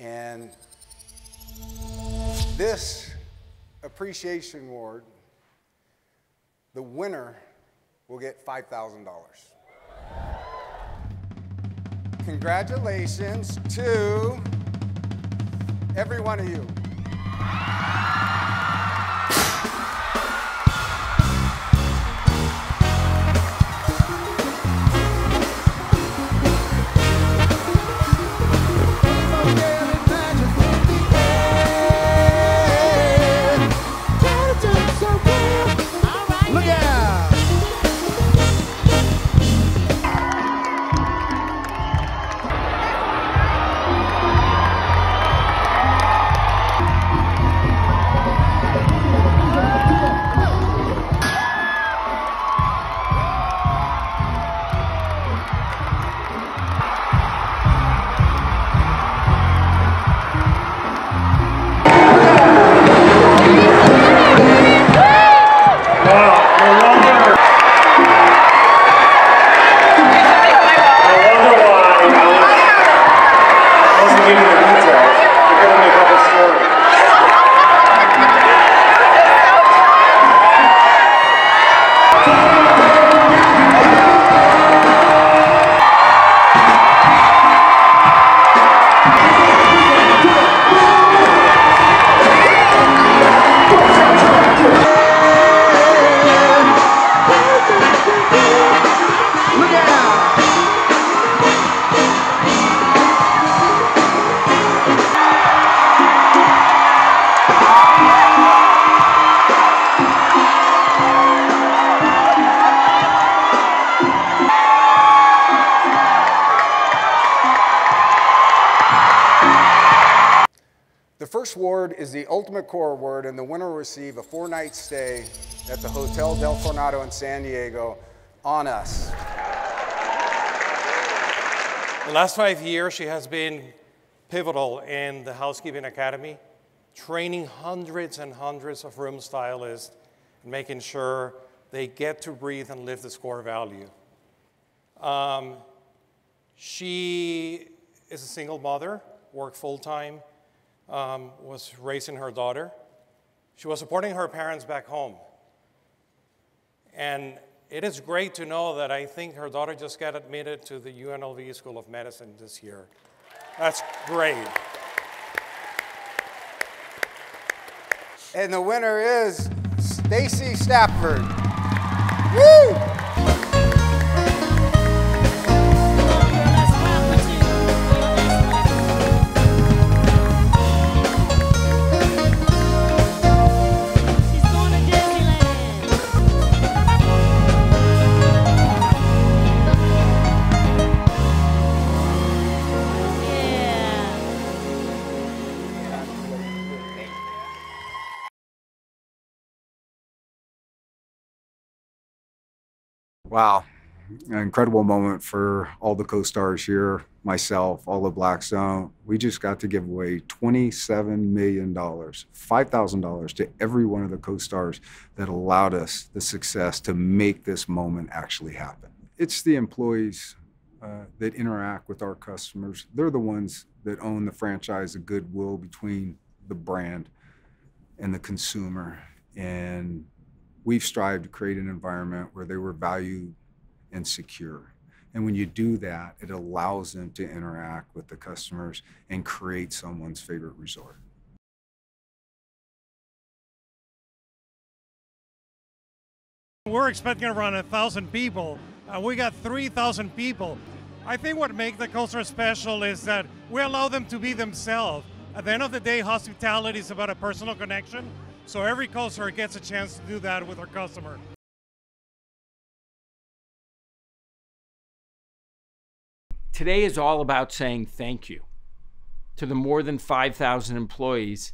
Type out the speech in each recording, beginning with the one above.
And this appreciation award, the winner will get $5,000. Congratulations to every one of you. First award is the Ultimate Core Award, and the winner will receive a four night stay at the Hotel Del Coronado in San Diego on us. The last five years, she has been pivotal in the Housekeeping Academy, training hundreds and hundreds of room stylists and making sure they get to breathe and live this core value. Um, she is a single mother, worked full time, um, was raising her daughter. She was supporting her parents back home. And it is great to know that I think her daughter just got admitted to the UNLV School of Medicine this year. That's great. And the winner is Stacy Stafford. Woo! Wow. An incredible moment for all the co stars here, myself, all of Blackstone. We just got to give away $27 million, $5,000 to every one of the co stars that allowed us the success to make this moment actually happen. It's the employees uh, that interact with our customers. They're the ones that own the franchise, the goodwill between the brand and the consumer. And we've strived to create an environment where they were valued and secure. And when you do that, it allows them to interact with the customers and create someone's favorite resort. We're expecting around a thousand people. Uh, we got 3,000 people. I think what makes the culture special is that we allow them to be themselves. At the end of the day, hospitality is about a personal connection. So every culture gets a chance to do that with our customer. Today is all about saying thank you to the more than 5,000 employees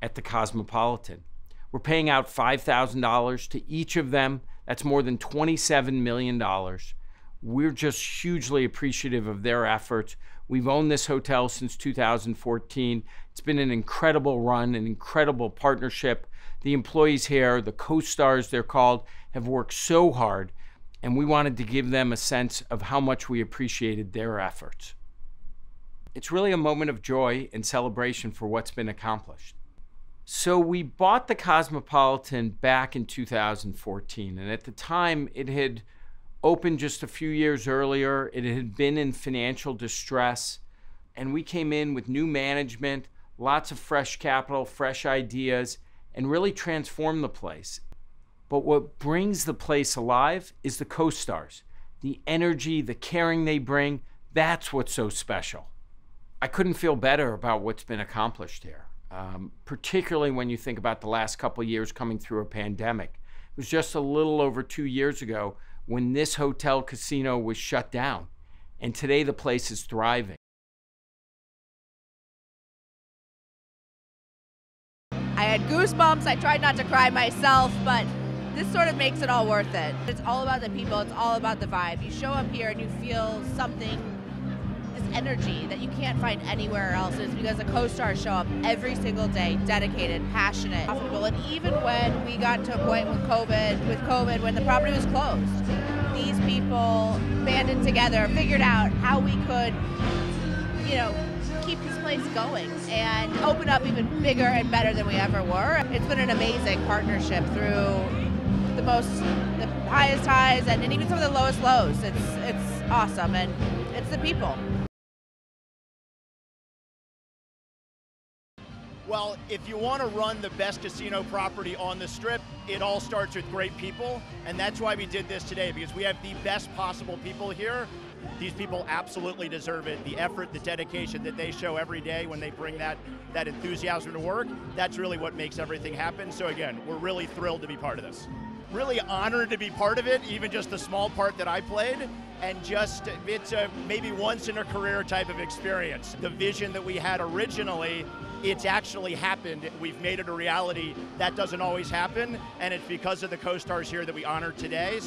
at the Cosmopolitan. We're paying out $5,000 to each of them. That's more than $27 million. We're just hugely appreciative of their efforts. We've owned this hotel since 2014. It's been an incredible run, an incredible partnership. The employees here, the co stars they're called, have worked so hard, and we wanted to give them a sense of how much we appreciated their efforts. It's really a moment of joy and celebration for what's been accomplished. So we bought the Cosmopolitan back in 2014, and at the time it had opened just a few years earlier. It had been in financial distress, and we came in with new management, lots of fresh capital, fresh ideas, and really transformed the place. But what brings the place alive is the co stars, the energy, the caring they bring. That's what's so special. I couldn't feel better about what's been accomplished here um, particularly when you think about the last couple years coming through a pandemic. It was just a little over two years ago when this hotel casino was shut down, and today the place is thriving. I had goosebumps. I tried not to cry myself, but this sort of makes it all worth it. It's all about the people, it's all about the vibe. You show up here and you feel something energy that you can't find anywhere else is because the co-stars show up every single day, dedicated, passionate, profitable. And even when we got to a point with COVID, with COVID, when the property was closed, these people banded together, figured out how we could, you know, keep this place going and open up even bigger and better than we ever were. It's been an amazing partnership through the most, the highest highs and, and even some of the lowest lows. It's it's awesome and it's the people. Well, if you want to run the best casino property on the strip, it all starts with great people. And that's why we did this today, because we have the best possible people here. These people absolutely deserve it. The effort, the dedication that they show every day when they bring that, that enthusiasm to work, that's really what makes everything happen. So, again, we're really thrilled to be part of this. Really honored to be part of it, even just the small part that I played and just it's a maybe once in a career type of experience. The vision that we had originally it's actually happened. We've made it a reality. That doesn't always happen, and it's because of the co-stars here that we honor today.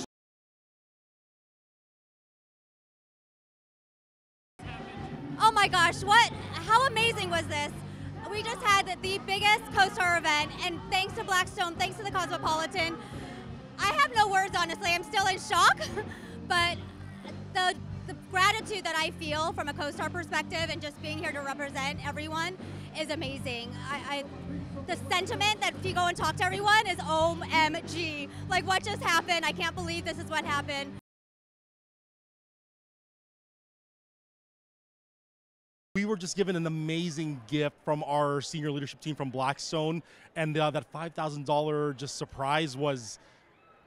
Oh my gosh, what, how amazing was this? We just had the biggest co-star event, and thanks to Blackstone, thanks to the Cosmopolitan, I have no words, honestly. I'm still in shock, but the, the gratitude that I feel from a co-star perspective and just being here to represent everyone is amazing. I, I, the sentiment that if you go and talk to everyone is OMG. Like what just happened? I can't believe this is what happened. We were just given an amazing gift from our senior leadership team from Blackstone, and uh, that $5,000 just surprise was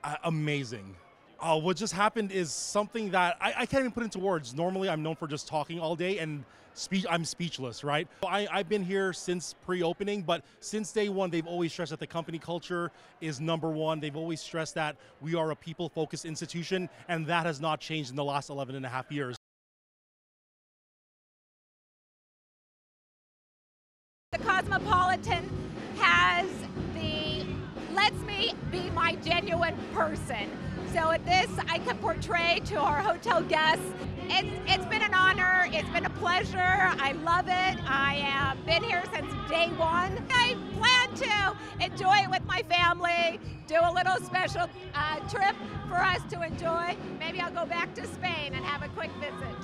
uh, amazing. Uh, what just happened is something that I, I, can't even put into words. Normally, I'm known for just talking all day, and speech, I'm speechless, right? I, I've been here since pre-opening, but since day one, they've always stressed that the company culture is number one. They've always stressed that we are a people-focused institution, and that has not changed in the last 11 and a half years. The Cosmopolitan be my genuine person. So at this, I can portray to our hotel guests. It's, it's been an honor. It's been a pleasure. I love it. I have been here since day one. I plan to enjoy it with my family, do a little special uh, trip for us to enjoy. Maybe I'll go back to Spain and have a quick visit.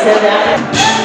Obrigada.